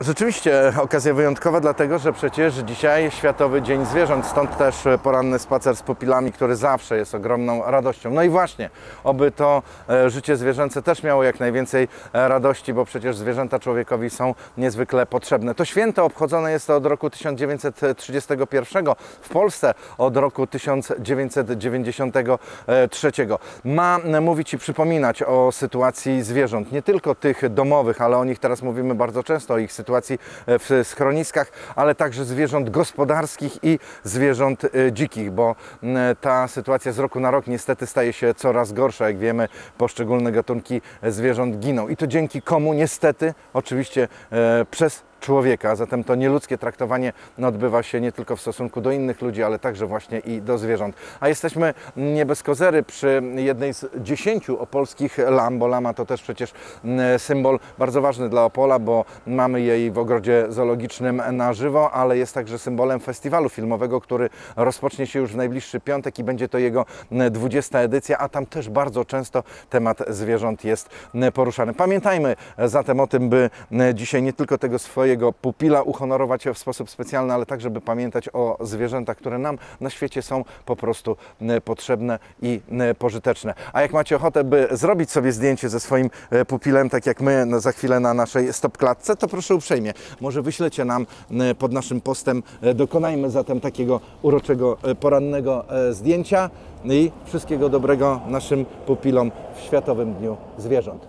Rzeczywiście okazja wyjątkowa, dlatego że przecież dzisiaj Światowy Dzień Zwierząt, stąd też poranny spacer z pupilami, który zawsze jest ogromną radością. No i właśnie, oby to e, życie zwierzęce też miało jak najwięcej e, radości, bo przecież zwierzęta człowiekowi są niezwykle potrzebne. To święto obchodzone jest od roku 1931 w Polsce, od roku 1993. Ma mówić i przypominać o sytuacji zwierząt, nie tylko tych domowych, ale o nich teraz mówimy bardzo często, o ich sytuacji w schroniskach, ale także zwierząt gospodarskich i zwierząt e, dzikich, bo m, ta sytuacja z roku na rok niestety staje się coraz gorsza. Jak wiemy, poszczególne gatunki zwierząt giną. I to dzięki komu? Niestety, oczywiście e, przez człowieka. Zatem to nieludzkie traktowanie odbywa się nie tylko w stosunku do innych ludzi, ale także właśnie i do zwierząt. A jesteśmy nie bez kozery przy jednej z dziesięciu opolskich lam, bo lama to też przecież mm, symbol bardzo ważny dla Opola, bo mamy jej w ogrodzie zoologicznym na żywo, ale jest także symbolem festiwalu filmowego, który rozpocznie się już w najbliższy piątek i będzie to jego mm, 20 edycja, a tam też bardzo często temat zwierząt jest mm, poruszany. Pamiętajmy zatem o tym, by mm, dzisiaj nie tylko tego swojego pupila uhonorować w sposób specjalny, ale także by pamiętać o zwierzętach, które nam na świecie są po prostu mm, potrzebne i mm, pożyteczne. A jak macie ochotę, by zrobić sobie zdjęcie ze swoim e, pupilem, tak jak my za chwilę na naszej stopklatce, to proszę uprzejmie, może wyślecie nam pod naszym postem, e, dokonajmy zatem takiego uroczego e, porannego e, zdjęcia i wszystkiego dobrego naszym pupilom w Światowym Dniu Zwierząt.